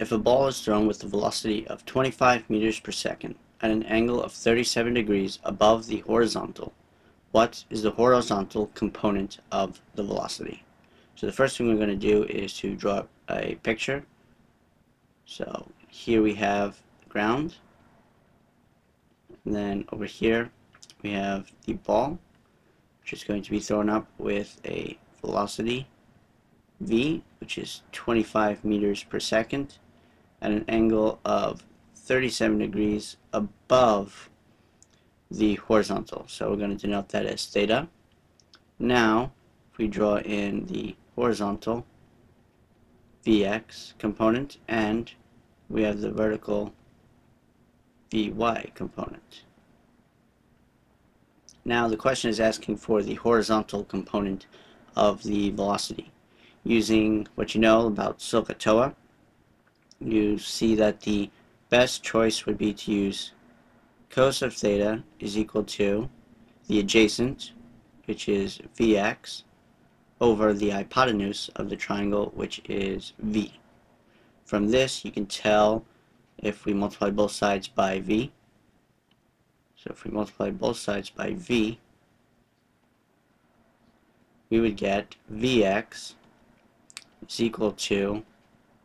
If a ball is thrown with a velocity of 25 meters per second at an angle of 37 degrees above the horizontal, what is the horizontal component of the velocity? So the first thing we're going to do is to draw a picture. So here we have ground. And then over here we have the ball, which is going to be thrown up with a velocity v, which is 25 meters per second at an angle of 37 degrees above the horizontal. So we're going to denote that as theta. Now, if we draw in the horizontal Vx component and we have the vertical Vy component. Now the question is asking for the horizontal component of the velocity. Using what you know about SOHCAHTOA, you see that the best choice would be to use cos of theta is equal to the adjacent, which is Vx, over the hypotenuse of the triangle, which is V. From this, you can tell if we multiply both sides by V. So if we multiply both sides by V, we would get Vx is equal to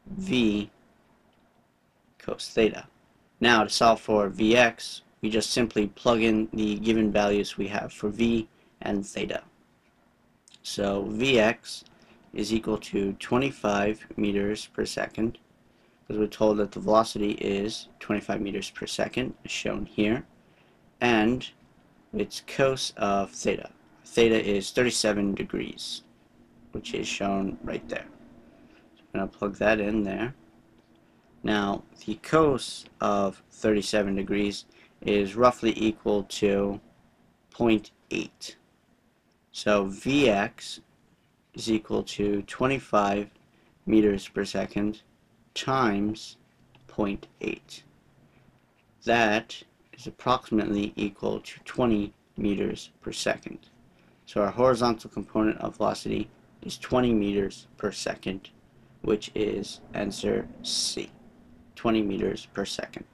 V cos theta. Now to solve for Vx, we just simply plug in the given values we have for V and theta. So Vx is equal to 25 meters per second because we're told that the velocity is 25 meters per second as shown here and it's cos of theta. Theta is 37 degrees which is shown right there. So I'm going to plug that in there. Now the cos of 37 degrees is roughly equal to 0.8. So Vx is equal to 25 meters per second times 0.8. That is approximately equal to 20 meters per second. So our horizontal component of velocity is 20 meters per second, which is answer C, 20 meters per second.